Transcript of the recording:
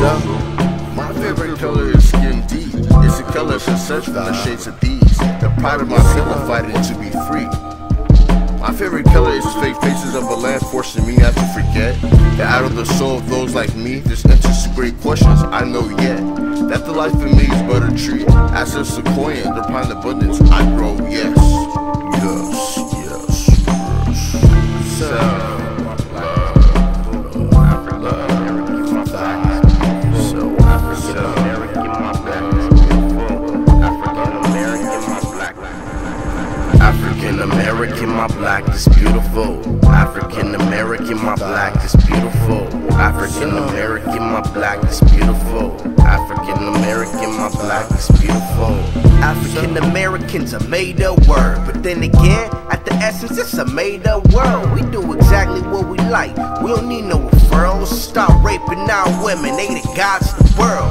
My favorite color is skin deep. It's a color for search for the shades of these. The pride of myself fighting to be free. My favorite color is fake faces of a land forcing me not to forget That out of the soul of those like me, there's answers great questions I know yet That the life in me is but a tree, as a sequoia, the pine abundance I grow, yes African American, my black is beautiful. African American, my black is beautiful. African American, my black is beautiful. African American, my black is beautiful. African Americans are made up word, but then again, at the essence, it's a made up world. We do exactly what we like. We don't need no referrals. Stop raping our women, they the gods of the world.